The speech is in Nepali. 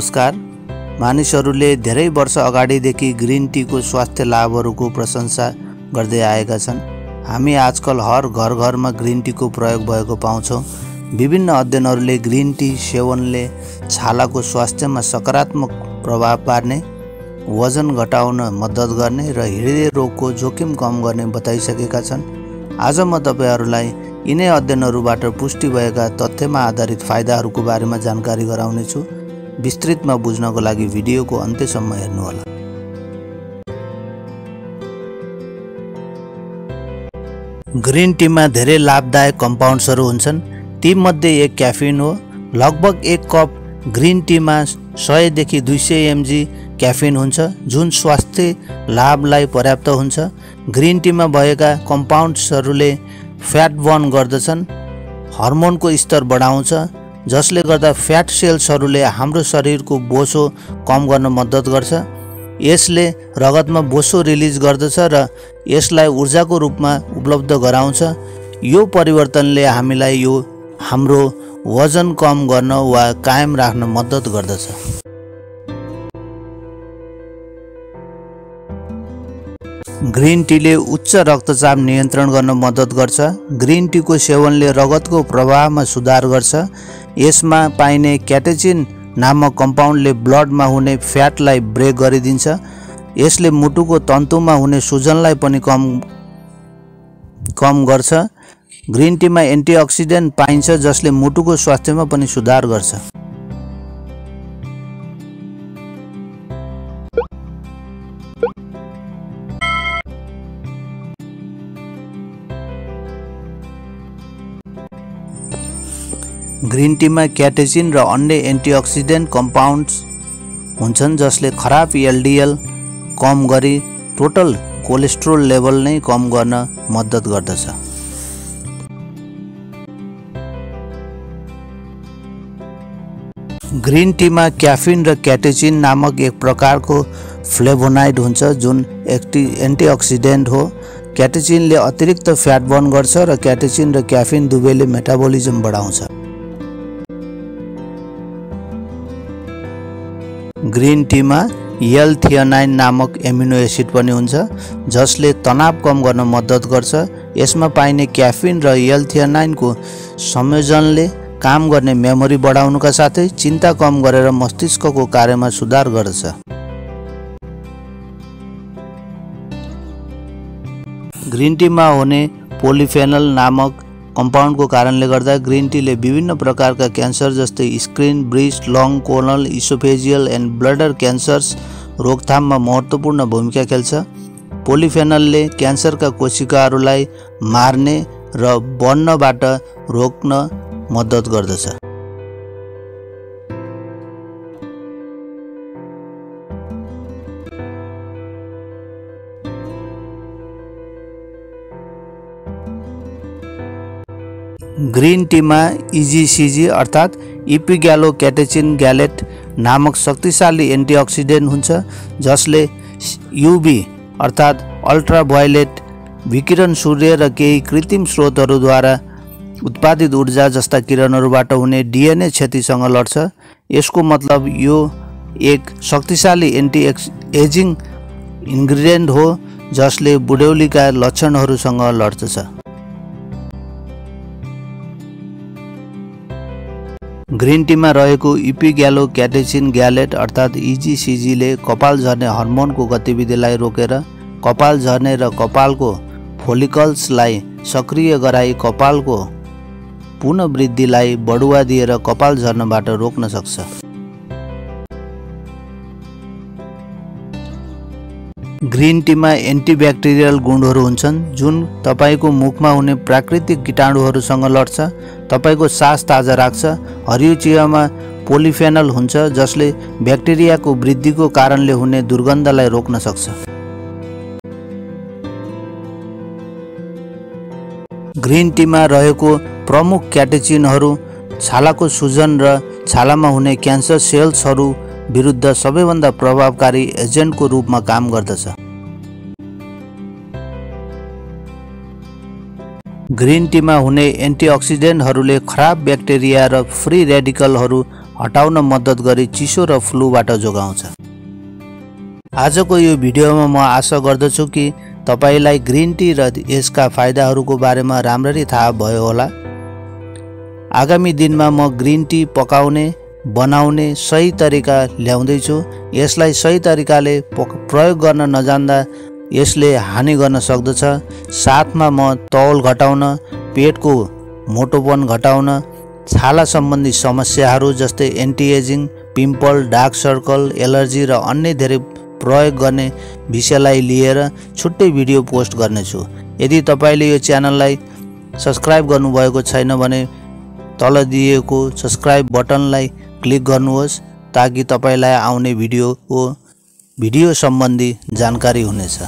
नमस्कार। मानिसहरूले धेरै वर्ष अगाडिदेखि ग्रिन टीको स्वास्थ्य लाभहरूको प्रशंसा गर्दै आएका छन्। हामी आजकल हर घर घरमा ग्रिन टीको प्रयोग भएको पाउँछौँ। विभिन्न अध्ययनहरूले ग्रिन टी सेवनले छालाको स्वास्थ्यमा सकारात्मक प्रभाव पार्ने वजन घटाउन मद्दत गर्ने र हृदय रोगको जोखिम कम गर्ने बताइसकेका छन्। आज म तपाईँहरूलाई यिनै अध्ययनहरूबाट पुष्टि भएका तथ्यमा आधारित फाइदाहरूको बारेमा जानकारी गराउनेछु। विस्तृतमा बुझ्नको लागि भिडियोको अन्त्यसम्म हेर्नुहोला। ग्रिन टीमा धेरै लाभदायक कम्पाउन्ड्सहरू हुन्छन्। तीमध्ये एक क्याफिन हो। लगभग एक कप ग्रिन टीमा सयदेखि दुई सय एमजी क्याफिन हुन्छ जुन स्वास्थ्य लाभलाई पर्याप्त हुन्छ। ग्रिन टीमा भएका कम्पाउन्ड्सहरूले फ्याट बर्न गर्दछन् हर्मोनको स्तर बढाउँछ। जसले गर्दा फ्याट सेल्सहरूले हाम्रो शरीरको बोसो कम गर्न मद्दत गर्छ। यसले रगतमा बोसो रिलिज गर्दछ र यसलाई ऊर्जाको रूपमा उपलब्ध गराउँछ। यो परिवर्तनले हामीलाई यो हाम्रो वजन कम गर्न वा कायम राख्न मद्दत गर्दछ। ग्रिन टीले उच्च रक्तचाप नियन्त्रण गर्न मद्दत गर्छ। ग्रिन टीको सेवनले रगतको प्रवाहमा सुधार गर्छ। यसमा पाइने क्याटेचिन नामक कम्पाउन्डले ब्लडमा हुने फ्याटलाई ब्रेक गरिदिन्छ। यसले मुटुको तन्तुमा हुने सुजनलाई पनि कम कम गर्छ। ग्रिन टीमा एन्टिअक्सिडेन्ट पाइन्छ जसले मुटुको स्वास्थ्यमा पनि सुधार गर्छ। ग्रिन टीमा क्याटेचिन र अन्य एन्टिअक्सिडेन्ट कम्पाउन्ड्स हुन्छन् जसले खराब एलडिएल कम गरी टोटल कोलेस्ट्रोल लेभल नै कम गर्न मद्दत गर्दछ। ग्रिन टीमा क्याफिन र क्याटेचिन नामक एक प्रकारको फ्लेभोनाइड हुन्छ जुन एक्टि एन्टिअक्सिडेन्ट हो। क्याटेचिनले अतिरिक्त फ्याट बर्न गर्छ र क्याटेचिन र क्याफिन दुवैले मेटाबोलिजम बढाउँछ। ग्रिन टीमा यल थियोनाइन नामक एमिनो एसिड पनि हुन्छ जसले तनाव कम गर्न मद्दत गर्छ। यसमा पाइने क्याफिन र थियोनाइनको संयोजनले काम गर्ने मेमोरी बढाउनुका साथै चिन्ता कम गरेर मस्तिष्कको कार्यमा सुधार गर्दछ। ग्रिन टीमा हुने पोलिफेनल नामक कम्पाउन्डको कारणले गर्दा ग्रिन टीले विभिन्न प्रकारका क्यान्सर जस्तै स्क्रिन ब्रिस्ट लङ कोनल इसोफेजियल एन्ड ब्लडर क्यान्सर्स रोकथाममा महत्त्वपूर्ण भूमिका खेल्छ। पोलिफेनलले क्यान्सरका कोशिकाहरूलाई मार्ने र बढ्नबाट रोक्न मद्दत गर्दछ। ग्रिन टीमा इजिसिजी अर्थात् इपिग्यालो क्याटेचिन ग्यालेट नामक शक्तिशाली एन्टिअक्सिडेन्ट हुन्छ जसले युभी अर्थात् अल्ट्राभायोलेट विकिरण सूर्य र केही कृत्रिम स्रोतहरूद्वारा उत्पादित ऊर्जा जस्ता किरणहरूबाट हुने डिएनए क्षतिसँग लड्छ। यसको मतलब यो एक शक्तिशाली एन्टी एजिङ इन्ग्रिडियन्ट हो जसले बुढ्यौलीका लक्षणहरूसँग लड्दछ। ग्रिन टीमा रहेको इपिग्यालो क्याटेचिन ग्यालेट अर्थात् इजिसिजीले कपाल झर्ने हर्मोनको गतिविधिलाई रोकेर कपाल झर्ने र कपालको फोलिकल्सलाई सक्रिय गराई कपालको पुनवृद्धिलाई बढुवा दिएर कपाल झर्नबाट रोक्न सक्छ। ग्रिन टीमा एन्टिब्याक्टेरियल गुणहरू हुन्छन् जुन तपाईँको मुखमा हुने प्राकृतिक किटाणुहरूसँग लड्छ तपाईँको सास ताजा राख्छ हरियो चियामा पोलिफेनल हुन्छ जसले ब्याक्टेरियाको वृद्धिको कारणले हुने दुर्गन्धलाई रोक्न सक्छ। ग्रिन टीमा रहेको प्रमुख क्याटेचिनहरू छालाको सुजन र छालामा हुने क्यान्सर सेल्सहरू विरुद्ध सबैभन्दा प्रभावकारी एजेन्टको रूपमा काम गर्दछ। ग्रिन टीमा हुने एन्टिअक्सिडेन्टहरूले खराब ब्याक्टेरिया र फ्री रेडिकलहरू हटाउन मद्दत गरी चिसो र फ्लूबाट जोगाउँछ। आजको यो भिडियोमा म आशा गर्दछु कि तपाईँलाई ग्रिन टी र यसका फाइदाहरूको बारेमा राम्ररी थाहा भयो होला। आगामी दिनमा म ग्रिन टी पकाउने बनाउने सही तरिका ल्याउँदैछु। यसलाई सही तरिकाले प्रयोग गर्न नजान्दा यसले हानि गर्न सक्दछ। साथमा म तौल घटाउन पेटको मोटोपन घटाउन छाला सम्बन्धी समस्याहरू जस्तै anti ageing pimple dark circle allergy र अन्य धेरै प्रयोग गर्ने विषयलाई लिएर छुट्टै भिडियो पोस्ट गर्नेछु। यदि तपाईँले यो च्यानललाई सब्सक्राइब गर्नुभएको छैन भने तल दिएको सब्सक्राइब बटनलाई क्लिक गर्नुहोस् ताकि तपाईँलाई आउने भिडियोको भिडियो सम्बन्धी जानकारी हुनेछ।